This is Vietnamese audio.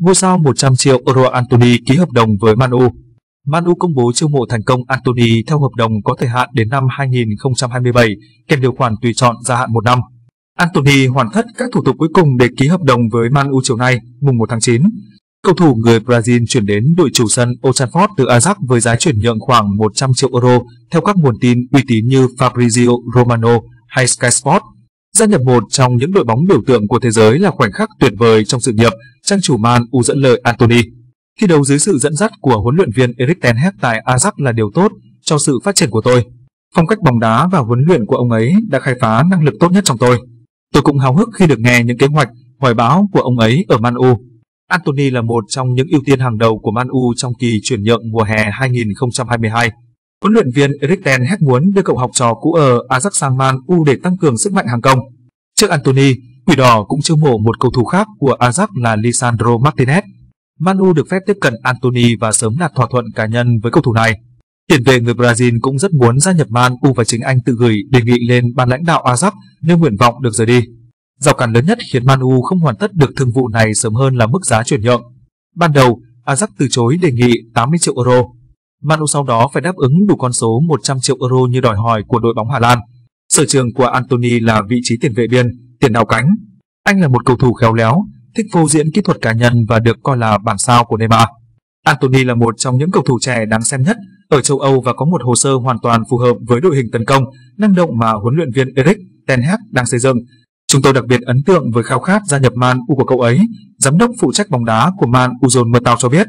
Ngôi sao 100 triệu euro Anthony ký hợp đồng với Man U. Man U công bố chiêu mộ thành công Anthony theo hợp đồng có thời hạn đến năm 2027, kèm điều khoản tùy chọn gia hạn một năm. Anthony hoàn tất các thủ tục cuối cùng để ký hợp đồng với Man U chiều nay, mùng 1 tháng 9. Cầu thủ người Brazil chuyển đến đội chủ sân Old Trafford từ Ajax với giá chuyển nhượng khoảng 100 triệu euro theo các nguồn tin uy tín như Fabrizio Romano hay Sky Sports. Gia nhập một trong những đội bóng biểu tượng của thế giới là khoảnh khắc tuyệt vời trong sự nghiệp, trang chủ Man U dẫn lời Anthony. Thi đấu dưới sự dẫn dắt của huấn luyện viên Erik ten Hag tại Ajax là điều tốt cho sự phát triển của tôi. Phong cách bóng đá và huấn luyện của ông ấy đã khai phá năng lực tốt nhất trong tôi. Tôi cũng háo hức khi được nghe những kế hoạch, hoài bão của ông ấy ở Man U. Anthony là một trong những ưu tiên hàng đầu của Man U trong kỳ chuyển nhượng mùa hè 2022. Huấn luyện viên Erik ten Hag muốn đưa cậu học trò cũ ở Ajax sang Man U để tăng cường sức mạnh hàng công. Trước Anthony, Quỷ Đỏ cũng chiêu mộ một cầu thủ khác của Ajax là Lisandro Martinez. Man U được phép tiếp cận Anthony và sớm đạt thỏa thuận cá nhân với cầu thủ này. Tiền vệ người Brazil cũng rất muốn gia nhập Man U và chính anh tự gửi đề nghị lên ban lãnh đạo Ajax nếu nguyện vọng được rời đi. Rào cản lớn nhất khiến Man U không hoàn tất được thương vụ này sớm hơn là mức giá chuyển nhượng. Ban đầu, Ajax từ chối đề nghị 80 triệu euro. Man U sau đó phải đáp ứng đủ con số 100 triệu euro như đòi hỏi của đội bóng Hà Lan. Sở trường của Anthony là vị trí tiền vệ biên, tiền đạo cánh. Anh là một cầu thủ khéo léo, thích phô diễn kỹ thuật cá nhân và được coi là bản sao của Neymar. Anthony là một trong những cầu thủ trẻ đáng xem nhất ở châu Âu và có một hồ sơ hoàn toàn phù hợp với đội hình tấn công, năng động mà huấn luyện viên Eric Ten Hag đang xây dựng. Chúng tôi đặc biệt ấn tượng với khao khát gia nhập Man U của cậu ấy. Giám đốc phụ trách bóng đá của Man U John Murtaugh cho biết,